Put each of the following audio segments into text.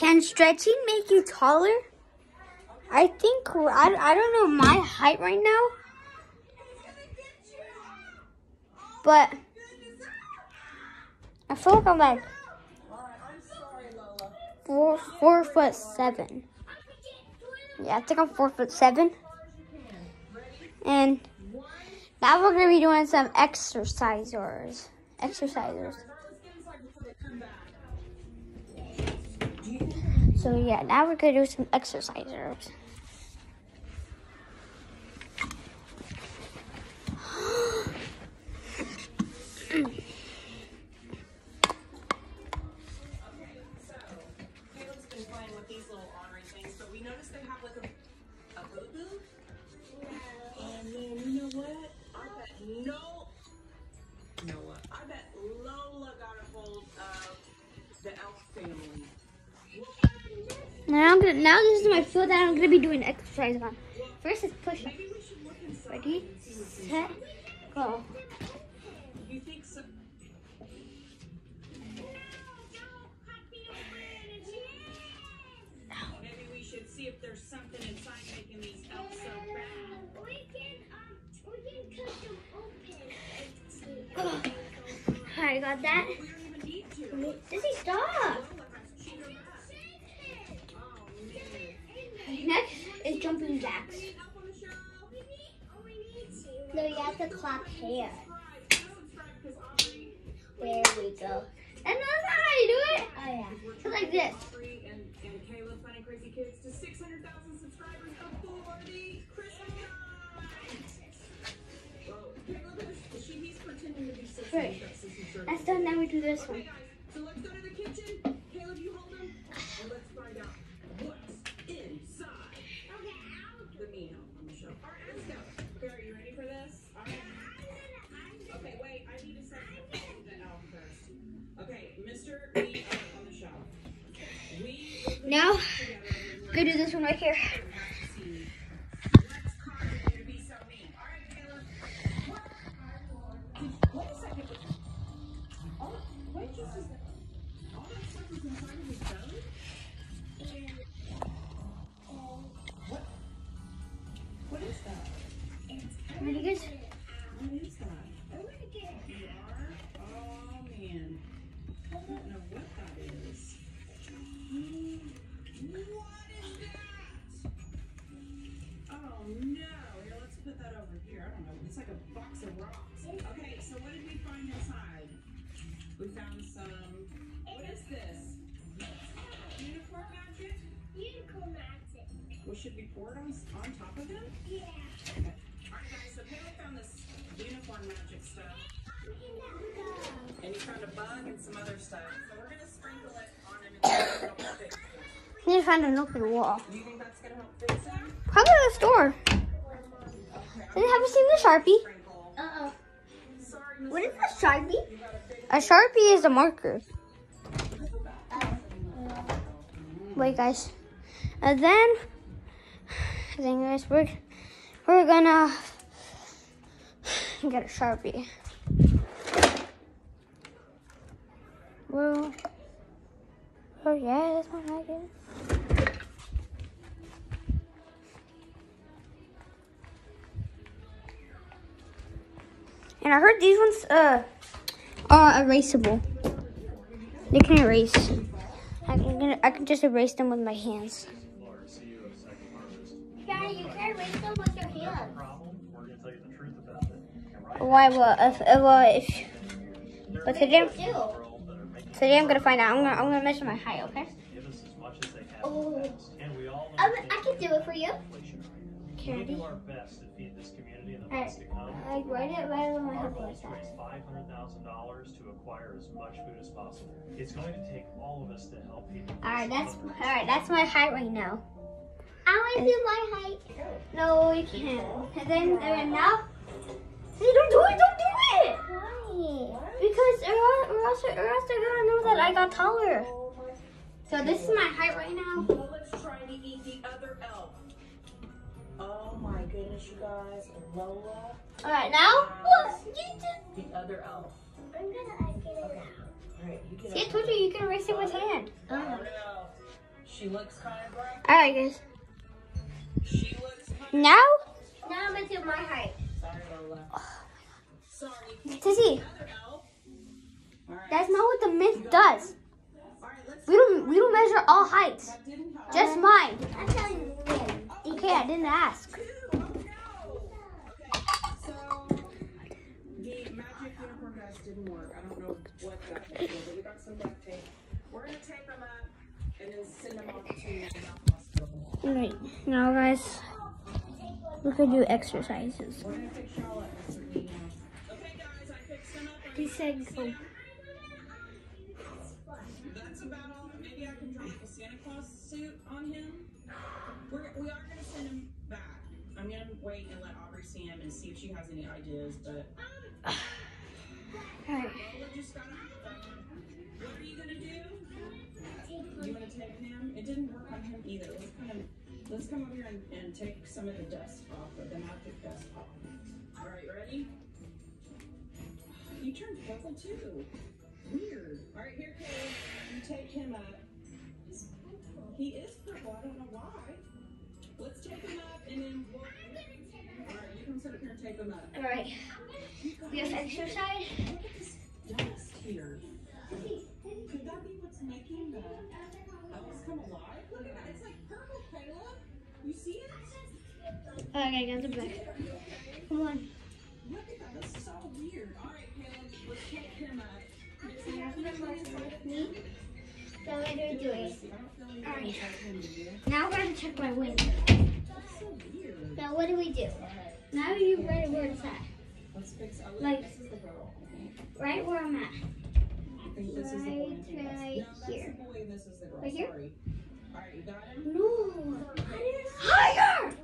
Can stretching make you taller? I think I, I don't know my height right now, but I feel like I'm like four four foot seven. Yeah, I think I'm four foot seven. And now we're gonna be doing some exercisers. Exercisers. So yeah, now we're gonna do some exercisers. Caleb's Now I'm gonna now this is my field that I'm gonna be doing exercise on. First is push up. Ready, set, go. So? Maybe we should see if there's something inside making these elves so bad. Alright, I got that. Does he stop? Clap. Subscribe, There we go. And that's not how you do it. Oh yeah. So like this. Aubrey and, and Funny Crazy Kids, to 600,000 subscribers before the Christmas time. Whoa, Caleb is, she, he's pretending to be 600,000 Right. That's done. Now we do this one. Now, gonna do this one right here. Should it on, on top of them? Okay. Alright, guys, so Caleb found this unicorn magic stuff. And he found a bug and some other stuff. So we're gonna sprinkle it on him and see if it'll fix it. Need to find an open wall. Do you think that's gonna help fix him? Probably the store. Okay. Have you seen the Sharpie? Uh-oh. Sorry, What is a Sharpie? A Sharpie is a marker. Wait, guys. And then, then guys, we're we're gonna get a Sharpie. Well, oh yeah, that's one I get. And I heard these ones uh are erasable. They can erase. I can I can just erase them with my hands. Why? Well, if, if, well, if but today, now, the world that are making today I'm gonna find out. I'm gonna I'm gonna measure my height. Okay. give us as much as they have Oh. in the past. And we all I, I can do it for you. inflation right Okay. We ready? do our best to feed this community in the Alright. months to come. I write it right on my Our head goal is to raise five hundred thousand dollars to acquire as much food as possible. It's going to take all of us to help people. All right, that's all right. That's my height right now. I want to do my height. No, you can't. And then and now, see, don't do it. Don't do it. Why? Because or or else, or else they're gonna know that I got taller. So this is my height right now. Lola's trying to eat the other elf. Oh my goodness, you guys. Lola, All right, now. What? You the other elf. I'm gonna get it out. Alright, you get See, I told you you can erase it with hand. Oh. She looks kind of grumpy. All right, guys. Now? Now I'm gonna do my height. Sorry, Lola. Oh Sorry. Sissy, Another elf. All right. that's not what the mint does. All right, let's... We don't we don't measure all heights. That didn't help. Just mine. Okay, I didn't ask. Two. Oh, no. Okay, so... The magic unicorn guys didn't work. I don't know what that was, but we got some duct tape. We're going to tape them up and then send them off to the hospital. Right now, guys, we could do exercises. We're going to take Charlotte and Serena. Okay, guys, I fixed them up. Are He said go. That's about all. Maybe I can drop a Santa Claus suit on him. We're, we are going to send him back. I'm going to wait and let Aubrey see him and see if she has any ideas, but All right. Lola just got off the phone. What are you going to do? You want to take him? Didn't work on him either. Let's kind of, let's come over here and, and take some of the dust off, of the magic dust off. All right, ready? You turned purple too. Weird. All right, here, Caleb. You take him up. He is purple. I don't know why. Let's take him up and then we'll. All right, you can sit up here and take him up. All right. We have exercise. You see it? Right, guys, I'm back. Come on. Look at that. That's so weird. All right, Caleb. Let's take him up. Me. So what do we do it? I don't feel any All right. Now we're gonna check my wing. That's so weird. Now what do we do? Now you write where it's at. Let's fix. Oh, Like- this is the girl. Right where I'm at. I think this is the. I Right, right here. the boy this is the girl. Right here? Sorry. All right, you got him. No. Higher!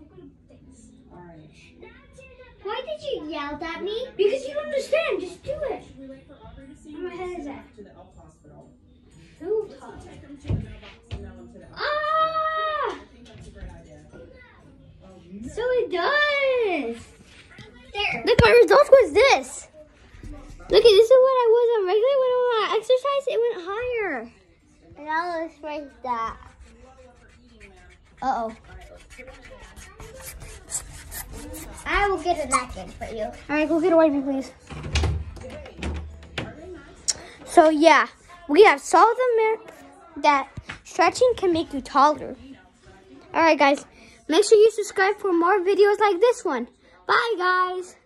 Why did you yell at me? Because you don't understand. Just do it. We wait for Aubrey to see Where my head is at? off To the elf hospital. Who taught? go take him to the mailbox and mail him to the elf. Ah! I think that's a great idea. No. So it does. There. Look, my result was this. Look, this is what I was on regular. When I exercise, it went higher. And now let's raise that. Uh oh. I will get a napkin for you. All right, go get a wiping, please. So yeah, we have solved the myth that stretching can make you taller. All right, guys, make sure you subscribe for more videos like this one. Bye, guys.